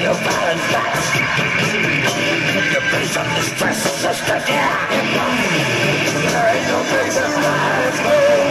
your violent past Take a piece of distress, sister, yeah There ain't no peace in life,